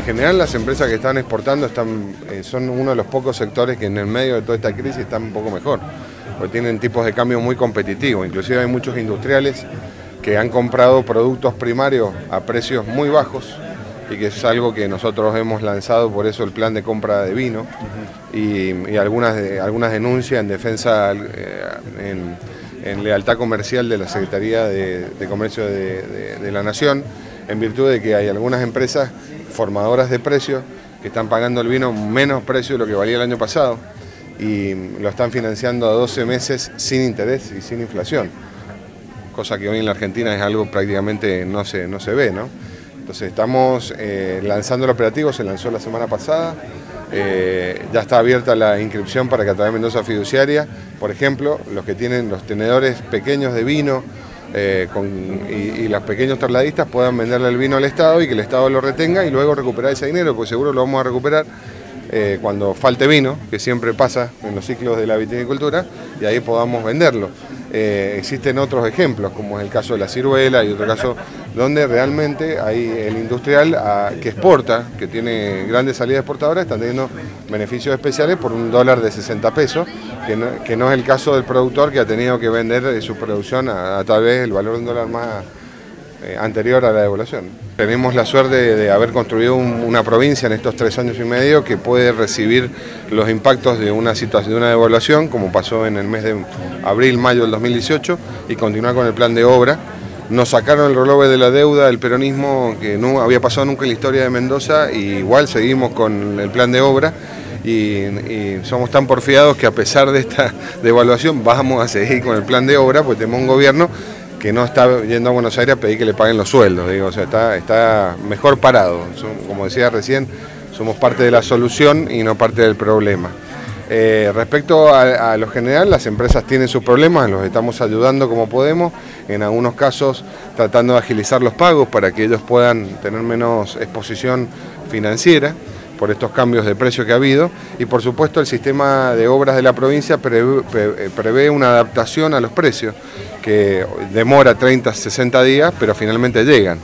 En general las empresas que están exportando están, eh, son uno de los pocos sectores que en el medio de toda esta crisis están un poco mejor, porque tienen tipos de cambio muy competitivos, inclusive hay muchos industriales que han comprado productos primarios a precios muy bajos y que es algo que nosotros hemos lanzado, por eso el plan de compra de vino. Y, algunas, algunas denuncias en defensa, eh, en, lealtad comercial de la Secretaría de, Comercio de, la Nación, en virtud de que hay algunas empresas formadoras de precios que están pagando el vino menos precio de lo que valía el año pasado y lo están financiando a 12 meses sin interés y sin inflación, cosa que hoy en la Argentina es algo prácticamente no se, no se ve, ¿no? Entonces estamos eh, lanzando el operativo, se lanzó la semana pasada, eh, ya está abierta la inscripción para de Mendoza Fiduciaria, por ejemplo, los que tienen los tenedores pequeños de vino eh, y, los pequeños trasladistas puedan venderle el vino al Estado y que el Estado lo retenga y luego recuperar ese dinero, porque seguro lo vamos a recuperar cuando falte vino, que siempre pasa en los ciclos de la vitinicultura, y ahí podamos venderlo. Eh, existen otros ejemplos, como es el caso de la ciruela y otro caso donde realmente hay el industrial ah, que exporta, que tiene grandes salidas exportadoras, están teniendo beneficios especiales por un dólar de 60 pesos, que no, es el caso del productor que ha tenido que vender su producción a, a tal vez el valor de un dólar más eh, anterior a la devaluación. Tenemos la suerte de, haber construido una provincia en estos tres años y medio que puede recibir los impactos de una situación de una devaluación, como pasó en el mes de abril, mayo del 2018, y continuar con el plan de obra. Nos sacaron el reloj de la deuda del peronismo que no había pasado nunca en la historia de Mendoza, y igual seguimos con el plan de obra. Y, somos tan porfiados que a pesar de esta devaluación vamos a seguir con el plan de obra, pues tenemos un gobierno que no está yendo a Buenos Aires a pedir que le paguen los sueldos, digo, está, está mejor parado. Como decía recién, somos parte de la solución y no parte del problema. Eh, respecto a, lo general, las empresas tienen sus problemas, los estamos ayudando como podemos, en algunos casos tratando de agilizar los pagos para que ellos puedan tener menos exposición financiera por estos cambios de precio que ha habido y por supuesto el sistema de obras de la provincia prevé eh, una adaptación a los precios que demora 30, 60 días pero finalmente llegan.